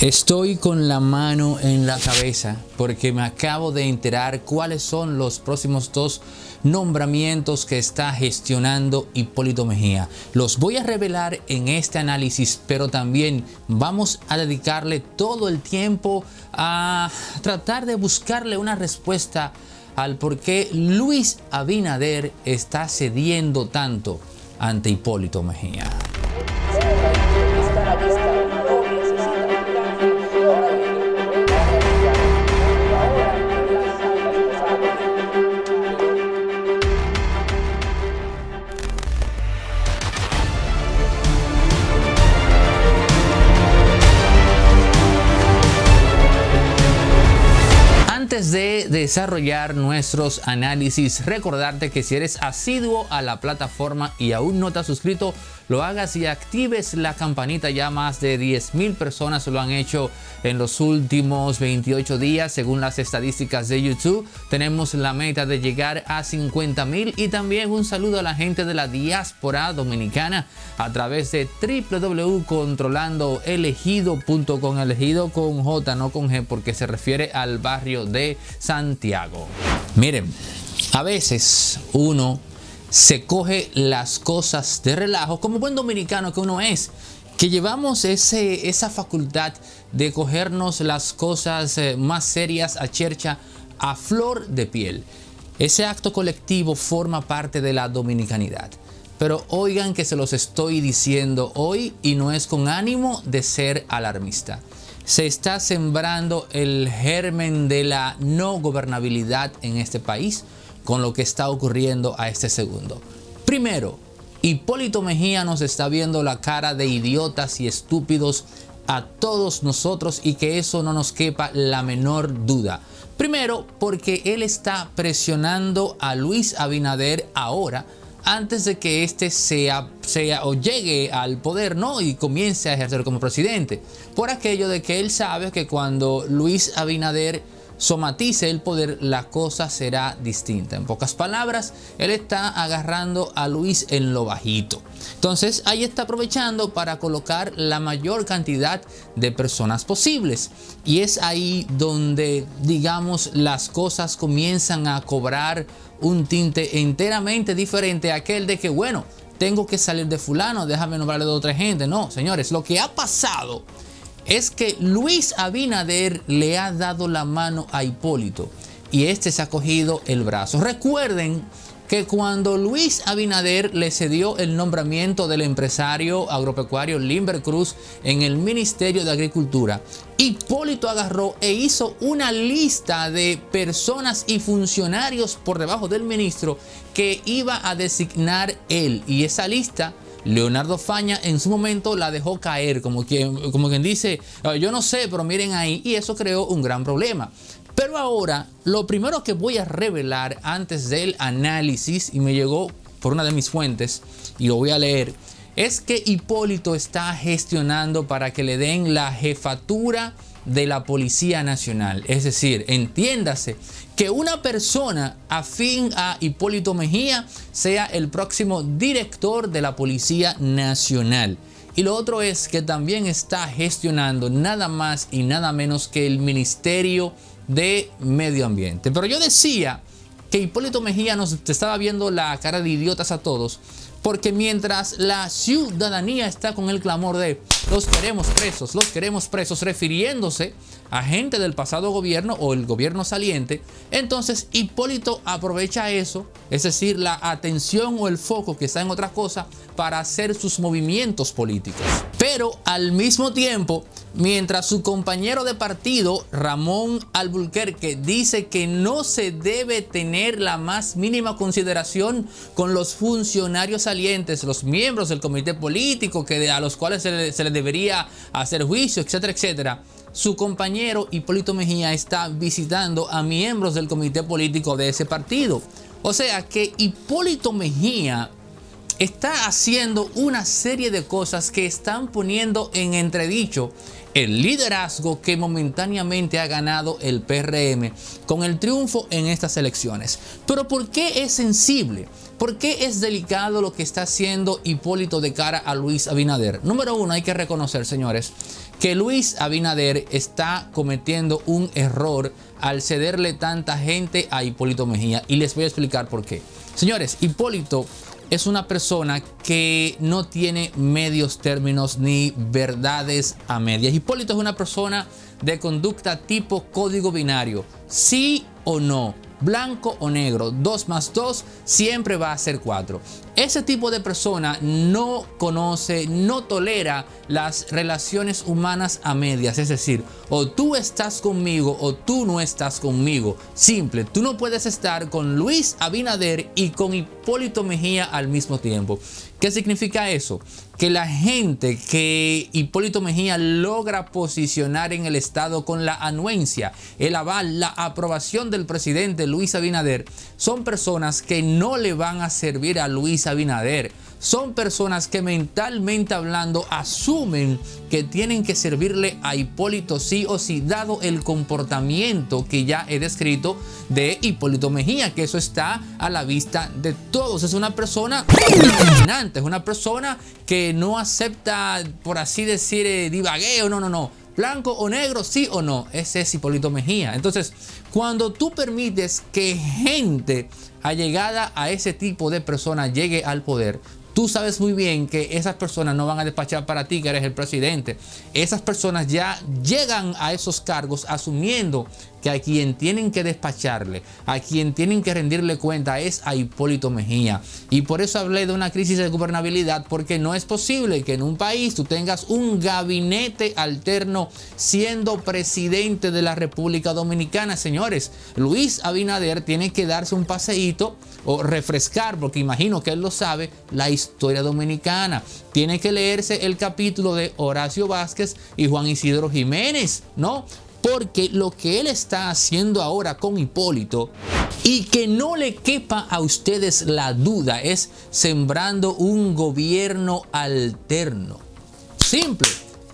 Estoy con la mano en la cabeza porque me acabo de enterar cuáles son los próximos dos nombramientos que está gestionando Hipólito Mejía. Los voy a revelar en este análisis, pero también vamos a dedicarle todo el tiempo a tratar de buscarle una respuesta al por qué Luis Abinader está cediendo tanto ante Hipólito Mejía. De desarrollar nuestros análisis, recordarte que si eres asiduo a la plataforma y aún no te has suscrito, lo hagas y actives la campanita. Ya más de 10.000 personas lo han hecho en los últimos 28 días, según las estadísticas de YouTube. Tenemos la meta de llegar a 50.000 y también un saludo a la gente de la diáspora dominicana a través de www.controlandoelegido.com, elegido con J, no con G, porque se refiere al barrio de Santiago. Miren, a veces uno se coge las cosas de relajo, como buen dominicano que uno es, que llevamos ese, esa facultad de cogernos las cosas eh, más serias a chercha a flor de piel. Ese acto colectivo forma parte de la dominicanidad. Pero oigan que se los estoy diciendo hoy y no es con ánimo de ser alarmista se está sembrando el germen de la no gobernabilidad en este país con lo que está ocurriendo a este segundo. Primero, Hipólito Mejía nos está viendo la cara de idiotas y estúpidos a todos nosotros y que eso no nos quepa la menor duda. Primero, porque él está presionando a Luis Abinader ahora antes de que éste sea, o llegue al poder, ¿no? Y comience a ejercer como presidente. Por aquello de que él sabe que cuando Luis Abinader somatice el poder, la cosa será distinta. En pocas palabras, él está agarrando a Luis en lo bajito. Entonces, ahí está aprovechando para colocar la mayor cantidad de personas posibles. Y es ahí donde, digamos, las cosas comienzan a cobrar un tinte enteramente diferente a aquel de que, bueno, tengo que salir de fulano, déjame nombrarle de otra gente. No, señores, lo que ha pasado es que Luis Abinader le ha dado la mano a Hipólito y este se ha cogido el brazo. Recuerden que cuando Luis Abinader le cedió el nombramiento del empresario agropecuario Limber Cruz en el Ministerio de Agricultura, Hipólito agarró e hizo una lista de personas y funcionarios por debajo del ministro que iba a designar él. Y esa lista Leonardo Faña en su momento la dejó caer, como quien, como quien dice, ah, yo no sé, pero miren ahí, y eso creó un gran problema. Pero ahora, lo primero que voy a revelar antes del análisis, y me llegó por una de mis fuentes, y lo voy a leer, es que Hipólito está gestionando para que le den la jefatura de la Policía Nacional. Es decir, entiéndase que una persona afín a Hipólito Mejía sea el próximo director de la Policía Nacional. Y lo otro es que también está gestionando nada más y nada menos que el Ministerio de Medio Ambiente. Pero yo decía que Hipólito Mejía nos estaba viendo la cara de idiotas a todos porque mientras la ciudadanía está con el clamor de los queremos presos, los queremos presos, refiriéndose a gente del pasado gobierno o el gobierno saliente, entonces Hipólito aprovecha eso, es decir, la atención o el foco que está en otra cosa para hacer sus movimientos políticos. Pero al mismo tiempo, mientras su compañero de partido, Ramón Albuquerque, dice que no se debe tener la más mínima consideración con los funcionarios salientes, los miembros del comité político que a los cuales se, les debería hacer juicio, etcétera, etcétera su compañero Hipólito Mejía está visitando a miembros del comité político de ese partido. O sea que Hipólito Mejía está haciendo una serie de cosas que están poniendo en entredicho el liderazgo que momentáneamente ha ganado el PRM con el triunfo en estas elecciones. Pero ¿por qué es sensible? ¿Por qué es delicado lo que está haciendo Hipólito de cara a Luis Abinader? Número uno, hay que reconocer, señores, que Luis Abinader está cometiendo un error al cederle tanta gente a Hipólito Mejía. Y les voy a explicar por qué. Señores, Hipólito es una persona que no tiene medios términos ni verdades a medias. Hipólito es una persona de conducta tipo código binario, sí o no blanco o negro, 2 más 2 siempre va a ser 4. Ese tipo de persona no conoce, no tolera las relaciones humanas a medias, es decir, o tú estás conmigo o tú no estás conmigo. Simple, tú no puedes estar con Luis Abinader y con Hipólito Mejía al mismo tiempo. ¿Qué significa eso? Que la gente que Hipólito Mejía logra posicionar en el Estado con la anuencia, el aval, la aprobación del presidente Luis Abinader, son personas que no le van a servir a Luis Abinader son personas que mentalmente hablando asumen que tienen que servirle a Hipólito sí o sí, dado el comportamiento que ya he descrito de Hipólito Mejía, que eso está a la vista de todos. Es una persona dominante, es una persona que no acepta, por así decir, eh, divagueo, no, no, no. Blanco o negro, sí o no. Ese es Hipólito Mejía. Entonces, cuando tú permites que gente allegada a ese tipo de personas llegue al poder, Tú sabes muy bien que esas personas no van a despachar para ti que eres el presidente. Esas personas ya llegan a esos cargos asumiendo que a quien tienen que despacharle, a quien tienen que rendirle cuenta es a Hipólito Mejía. Y por eso hablé de una crisis de gobernabilidad, porque no es posible que en un país tú tengas un gabinete alterno siendo presidente de la República Dominicana. Señores, Luis Abinader tiene que darse un paseíto o refrescar, porque imagino que él lo sabe, la historia dominicana. Tiene que leerse el capítulo de Horacio Vázquez y Juan Isidro Jiménez, ¿no? Porque lo que él está haciendo ahora con Hipólito y que no le quepa a ustedes la duda es sembrando un gobierno alterno. Simple.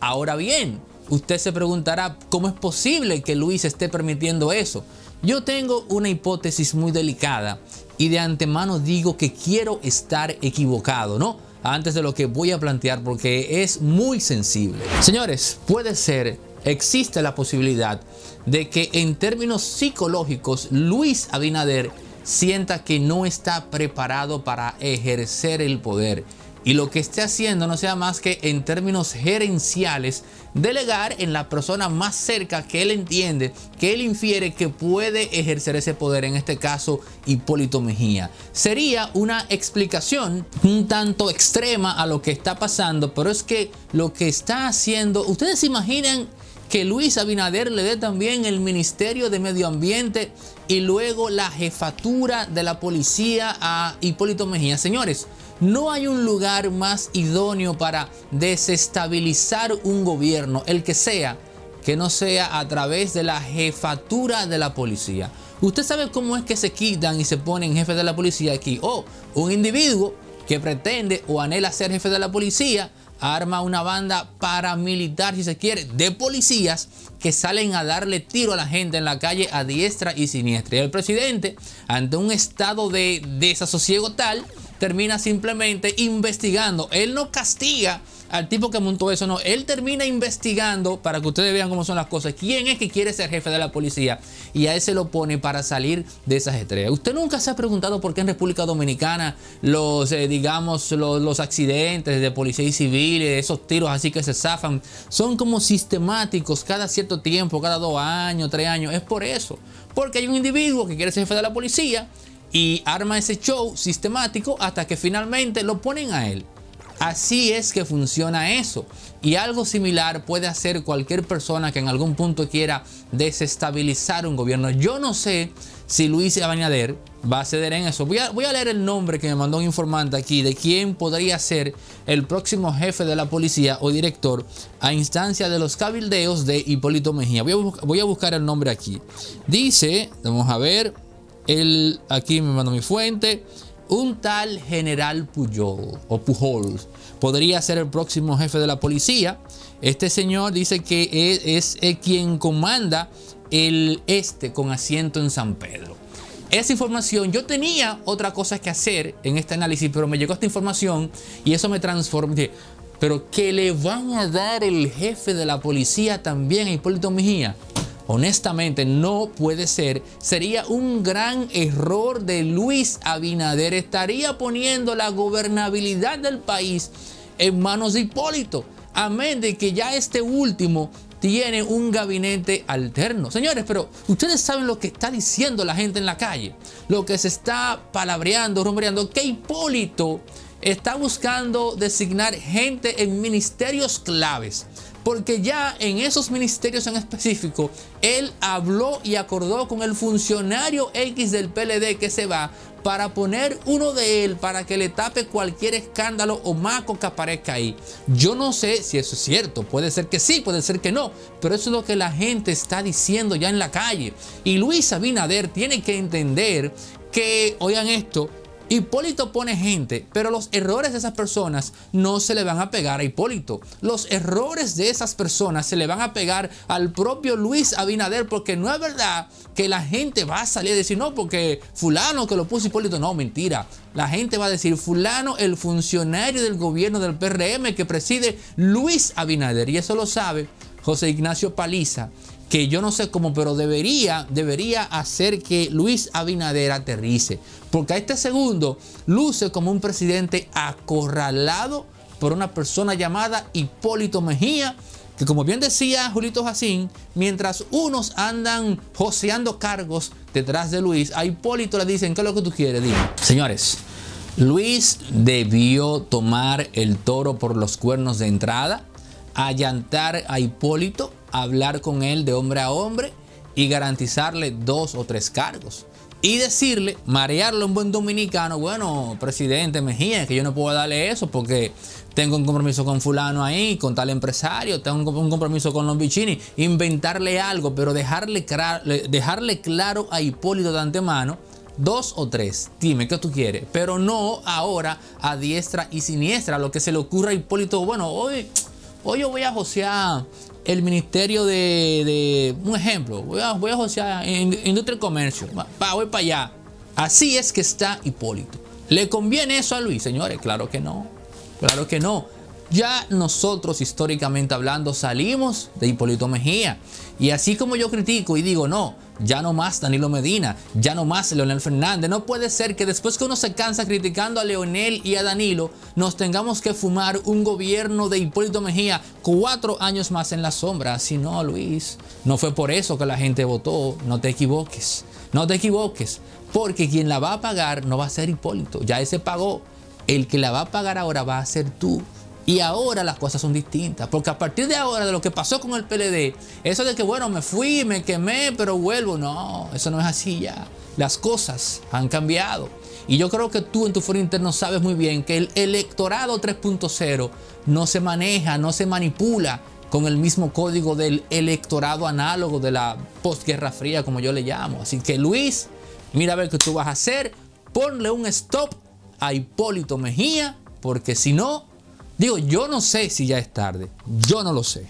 Ahora bien, usted se preguntará cómo es posible que Luis esté permitiendo eso. Yo tengo una hipótesis muy delicada y de antemano digo que quiero estar equivocado, ¿no? Antes de lo que voy a plantear porque es muy sensible. Señores, puede ser, existe la posibilidad de que en términos psicológicos Luis Abinader sienta que no está preparado para ejercer el poder y lo que esté haciendo no sea más que en términos gerenciales delegar en la persona más cerca que él entiende, que él infiere que puede ejercer ese poder, en este caso Hipólito Mejía. Sería una explicación un tanto extrema a lo que está pasando, pero es que lo que está haciendo, ustedes se imaginan que Luis Abinader le dé también el Ministerio de Medio Ambiente y luego la jefatura de la policía a Hipólito Mejía. Señores, no hay un lugar más idóneo para desestabilizar un gobierno, el que sea, que no sea a través de la jefatura de la policía. Usted sabe cómo es que se quitan y se ponen jefe de la policía aquí. O un individuo que pretende o anhela ser jefe de la policía arma una banda paramilitar, si se quiere, de policías que salen a darle tiro a la gente en la calle a diestra y siniestra. Y el presidente, ante un estado de desasosiego tal, termina simplemente investigando. Él no castiga al tipo que montó eso, no. Él termina investigando para que ustedes vean cómo son las cosas. ¿Quién es que quiere ser jefe de la policía? Y a ese lo pone para salir de esas estrellas. Usted nunca se ha preguntado por qué en República Dominicana los, eh, digamos, los, accidentes de policía y civil, esos tiros así que se zafan, son como sistemáticos cada cierto tiempo, cada dos años, tres años. Es por eso. Porque hay un individuo que quiere ser jefe de la policía y arma ese show sistemático hasta que finalmente lo ponen a él. Así es que funciona eso. Y algo similar puede hacer cualquier persona que en algún punto quiera desestabilizar un gobierno. Yo no sé si Luis Abinader va a ceder en eso. Voy a, voy a, leer el nombre que me mandó un informante aquí de quién podría ser el próximo jefe de la policía o director a instancia de los cabildeos de Hipólito Mejía. Voy a, voy a buscar el nombre aquí. Dice, vamos a ver, el, aquí me mandó mi fuente. un tal general Pujol o Pujols podría ser el próximo jefe de la policía. Este señor dice que es, quien comanda el este con asiento en San Pedro. Esa información, yo tenía otra cosa que hacer en este análisis, pero me llegó esta información y eso me transformó. Pero que le van a dar el jefe de la policía también a Hipólito Mejía. Honestamente, no puede ser. Sería un gran error de Luis Abinader. Estaría poniendo la gobernabilidad del país en manos de Hipólito. Amén de que ya este último tiene un gabinete alterno. Señores, pero ustedes saben lo que está diciendo la gente en la calle. Lo que se está palabreando, rumoreando. Que Hipólito está buscando designar gente en ministerios claves porque ya en esos ministerios en específico, él habló y acordó con el funcionario X del PLD que se va para poner uno de él para que le tape cualquier escándalo o maco que aparezca ahí. Yo no sé si eso es cierto, puede ser que sí, puede ser que no, pero eso es lo que la gente está diciendo ya en la calle. Y Luis Abinader tiene que entender que, oigan esto, Hipólito pone gente, pero los errores de esas personas no se le van a pegar a Hipólito. Los errores de esas personas se le van a pegar al propio Luis Abinader, porque no es verdad que la gente va a salir a decir, no, porque fulano que lo puso Hipólito, no, mentira. La gente va a decir, fulano, el funcionario del gobierno del PRM que preside Luis Abinader, y eso lo sabe José Ignacio Paliza que yo no sé cómo, pero debería, debería hacer que Luis Abinader aterrice. Porque a este segundo luce como un presidente acorralado por una persona llamada Hipólito Mejía, que como bien decía Julito Jacín, mientras unos andan joseando cargos detrás de Luis, a Hipólito le dicen, ¿qué es lo que tú quieres? Dime. Señores, Luis debió tomar el toro por los cuernos de entrada, allantar a Hipólito hablar con él de hombre a hombre y garantizarle dos o tres cargos. Y decirle, marearlo en buen dominicano, bueno, presidente Mejía, que yo no puedo darle eso porque tengo un compromiso con fulano ahí, con tal empresario, tengo un compromiso con los bichini, inventarle algo, pero dejarle, dejarle claro a Hipólito de antemano, dos o tres, dime qué tú quieres, pero no ahora a diestra y siniestra, lo que se le ocurra a Hipólito, bueno, hoy, hoy yo voy a josear el ministerio de, un ejemplo, voy a, voy a industria y comercio, va, voy para allá. Así es que está Hipólito. ¿Le conviene eso a Luis, señores? Claro que no, claro que no. Ya nosotros históricamente hablando salimos de Hipólito Mejía. Y así como yo critico y digo, no, ya no más Danilo Medina, ya no más Leonel Fernández. No puede ser que después que uno se cansa criticando a Leonel y a Danilo, nos tengamos que fumar un gobierno de Hipólito Mejía cuatro años más en la sombra. Si no, Luis, no fue por eso que la gente votó. No te equivoques, no te equivoques. Porque quien la va a pagar no va a ser Hipólito, ya ese pagó. El que la va a pagar ahora va a ser tú. Y ahora las cosas son distintas, porque a partir de ahora, de lo que pasó con el PLD, eso de que, bueno, me fui, me quemé, pero vuelvo, no, eso no es así ya. Las cosas han cambiado. Y yo creo que tú en tu foro interno sabes muy bien que el electorado 3.0 no se maneja, no se manipula con el mismo código del electorado análogo de la postguerra fría, como yo le llamo. Así que Luis, mira a ver qué tú vas a hacer. Ponle un stop a Hipólito Mejía, porque si no, Digo, yo no sé si ya es tarde. Yo no lo sé.